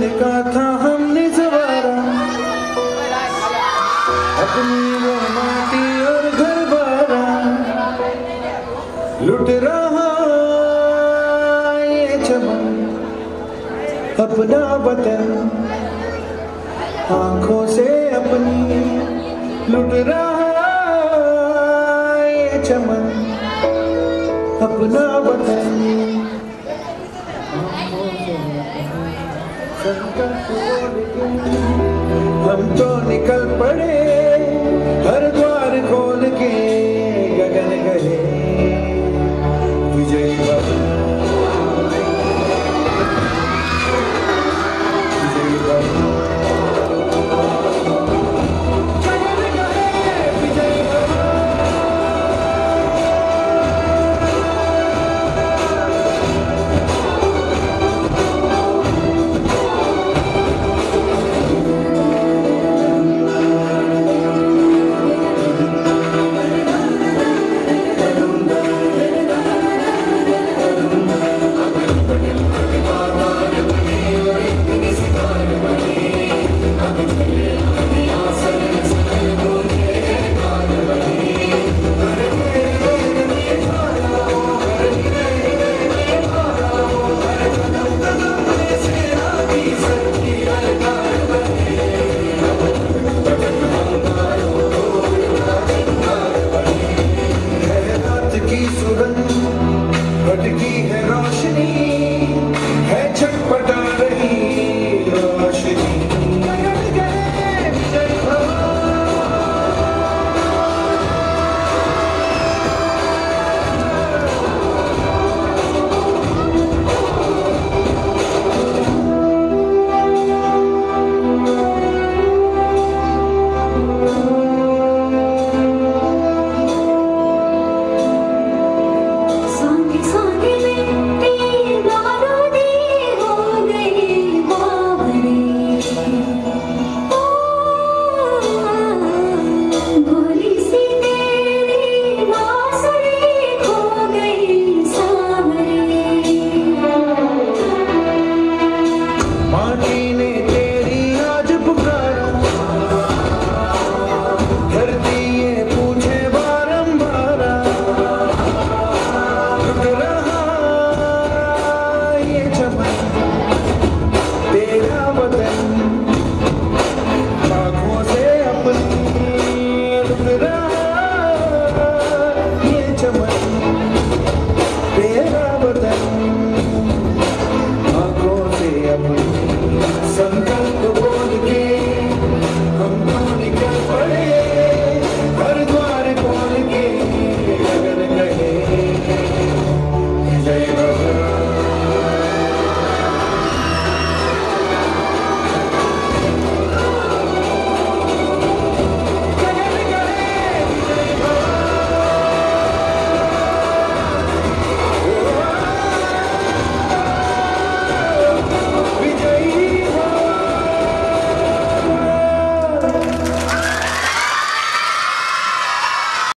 जिनका था हमने सवारा अपनी वो माटी और घर बारा। लुट रहा ये चमन, अपना वतन। आँखों से अपनी लुट रहा ये चमन, अपना वतन। संकट हम तो निकल पड़े। Tira de Janine.